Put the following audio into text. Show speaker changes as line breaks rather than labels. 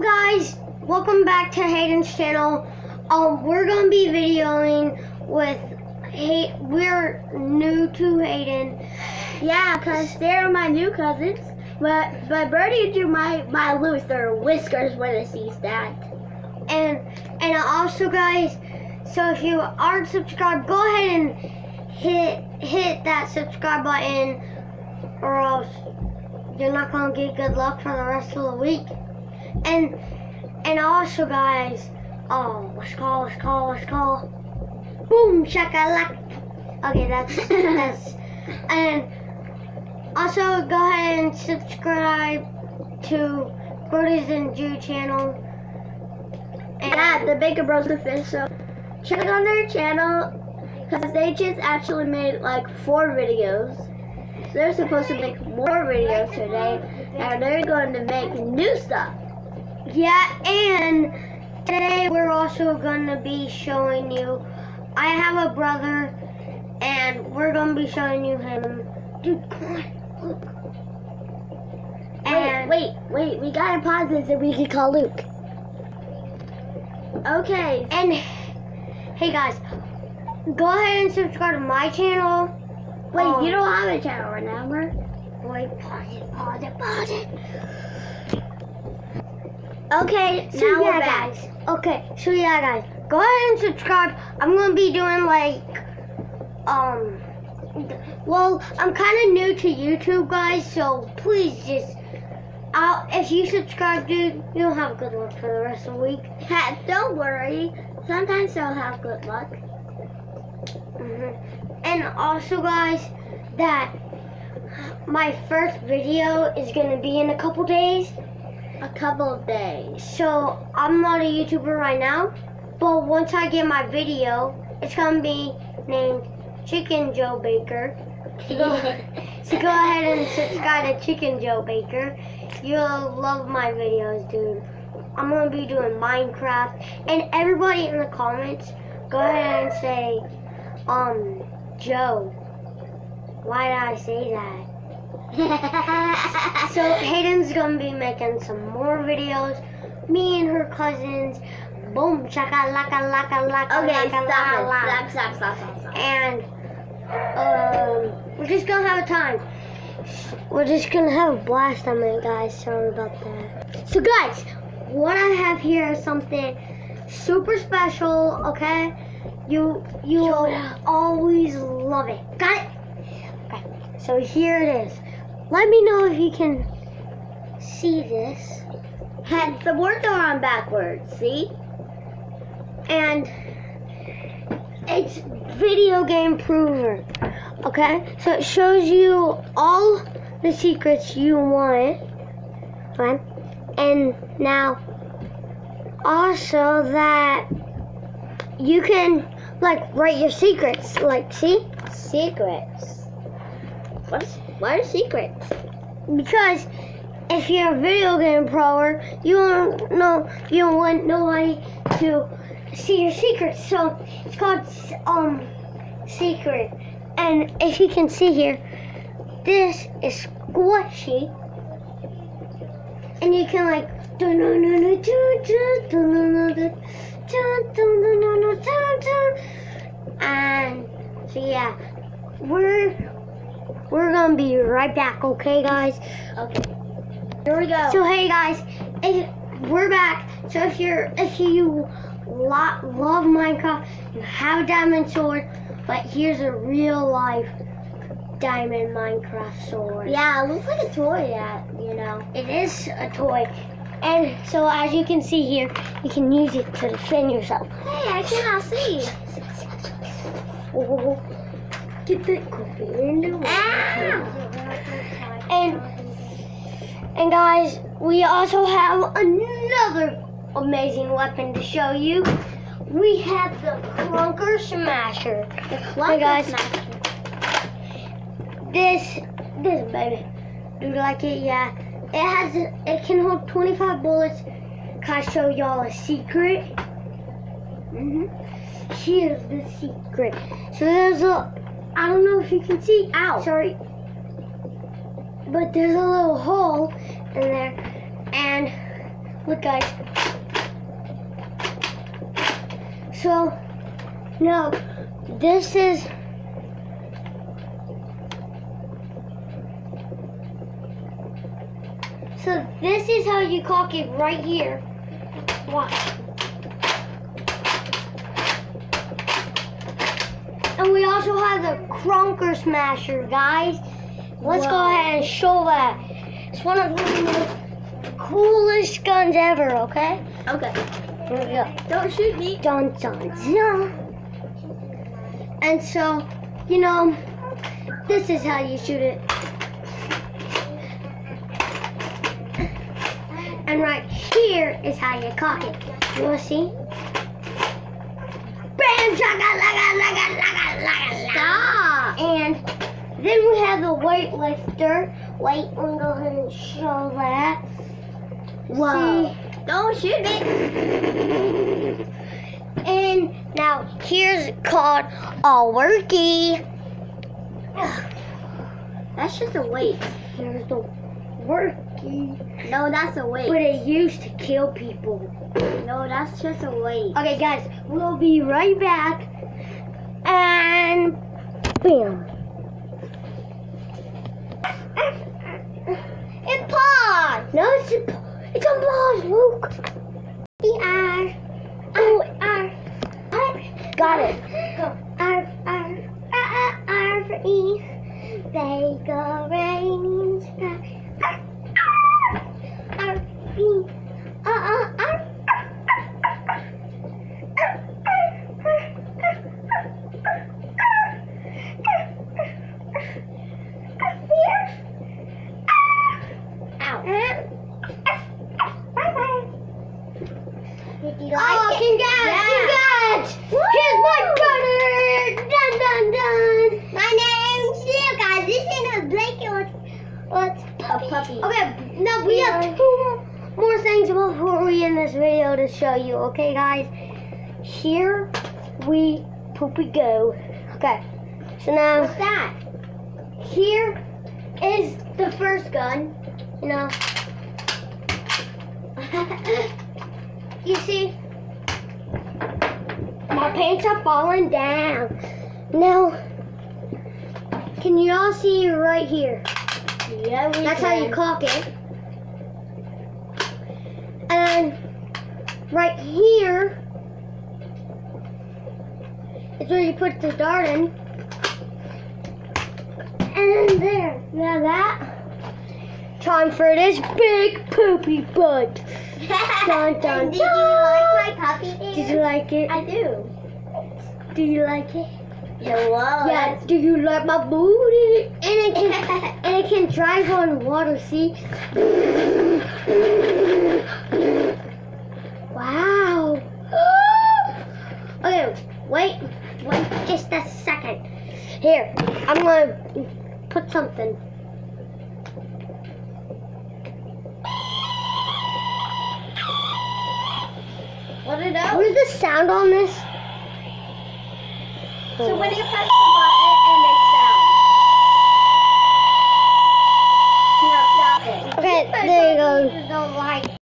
guys? Welcome back to Hayden's channel. Um, we're gonna be videoing with Hay. We're new to Hayden.
Yeah, cause they're my new cousins. But but Birdie drew my my Luther whiskers when it sees that.
And and also, guys, so if you aren't subscribed, go ahead and hit hit that subscribe button, or else you're not gonna get good luck for the rest of the week. And and also, guys, oh, let's call, let's call, let's call. Boom, shakalaka. Okay, that's that's and also go ahead and subscribe to Brothers and Jew channel. And
Yeah, the Baker Bros official. Check on their channel, cause they just actually made like four videos. They're supposed to make more videos today, and they're going to make new stuff.
Yeah, and today we're also gonna be showing you. I have a brother, and we're gonna be showing you him. Dude, come on, look. And
wait, wait, wait. We gotta pause this so we can call Luke. Okay.
and hey guys, go ahead and subscribe to my channel.
Wait,
Um,
you don't have a channel, remember?
Wait, pause it, pause it, pause it.
Okay,
So
now
yeah,
we're back.
guys. Okay, so yeah, guys, go ahead and subscribe. I'm gonna be doing like, um, well, I'm kind of new to YouTube, guys. So please just, I'll, if you subscribe, dude, you'll have good luck for the rest of the week.
Don't worry. Sometimes I'll have good luck.
Mhm. And also, guys, that my first video is gonna be in a couple days.
A couple of days.
So I'm not a YouTuber right now, but once I get my video, it's gonna be named Chicken Joe Baker. So go, so go ahead and subscribe to Chicken Joe Baker. You'll love my videos, dude. I'm gonna be doing Minecraft, and everybody in the comments, go ahead and say, um, Joe. Why did I say that? So Hayden's gonna be making some more videos. Me and her cousins. Boom, chaka laka laka laka
okay,
laka
stop
laka laka.
Stop, stop, stop, stop.
And um, we're just gonna have a time. We're just gonna have a blast on it, guys. Sorry about that. So, guys, what I have here is something super special. Okay, you you
Show
will
it up.
always love it. Got it? Okay. So here it is. Let me know if you can see this.
Had the words are on backwards, see?
and it's video game prover. Okay, so it shows you all the secrets you want. Right? And now also that you can like write your secrets. Like, see?
Secrets. What's what are secrets?
Because if you're a video game proer, you don't know you don't want nobody to see your secrets. So it's called um secret. And if you can see here, this is squishy. And you can like and so yeah, we're we're gonna be right back, okay guys?
Okay. Here we go.
So hey guys, if, we're back. So if you're if you lo- love Minecraft, you have a diamond sword, but here's a real life diamond Minecraft sword.
yeah, it looks like a toy, yeah, you know.
It is a toy. And so as you can see here, you can use it to defend yourself.
Hey, I cannot see.
Oh, get that coffee in the
Ah!
And and guys, we also have another amazing weapon to show you. We have the Clunker Smasher.
The
Hey, guys.
Smasher.
This this baby. Do you like it? Yeah. It has it can hold 25 bullets. Can I show y'all a secret?
Mhm.
Here's the secret. So there's a I don't know if you can see.
Ow.
Sorry. But there's a little hole in there and Look, guys. So, no, this is. So this is how you cock it right here. Watch. And we also have the Crunker Smasher, guys. Let's go ahead and show that. It's one of the most coolest guns ever, okay?
Okay.
Here we go.
Don't shoot me.
Dun dun dun. And so, you know, this is how you shoot it. And right here is how you cock it. You wanna see? Bam! Laka, laka, laka, laka.
Stop.
And then we have the weightlifter. Wait, I'm gonna go ahead and show that.
Whoa.
See?
Don't shoot me.
And now here's called a worky.
That's just a weight.
Here's the worky.
No, that's a weight.
But it used to kill people.
No, that's just a weight.
Okay, guys, we'll be right back. And bam. It paused. No, it's a, it's a pause, Luke. E R. O R. R. Got it. Go. R R R R for E. They go rain sky. R R E. Uh uh R.
Did you
Oh, congrats! Congrats! Here's my gunner! Dun dun dun!
My name's Leo, guys. This ain't a blanket. What's a puppy?
Okay, now we have two more things before we end this video to show you, okay, guys? Here we poopy go. Okay, so now
What's that?
here is the first gun. You know, you see, my pants are falling down. Now, can you all see right here?
Yeah, we
That's how you cock it. And right here is where you put the dart in. And then there. Now that. Time for this big poopy butt. Dun, dun,
Did you like my puppy dance?
Did you like it?
I do.
Do you like it?
Yeah, whoa.
Yes. Do you like my booty? And it can and it can drive on water. See? Something.
Let it out.
Where's the sound on this?
So when you press the button, it makes sound. No, stop it.
Okay, there you go.
Don't like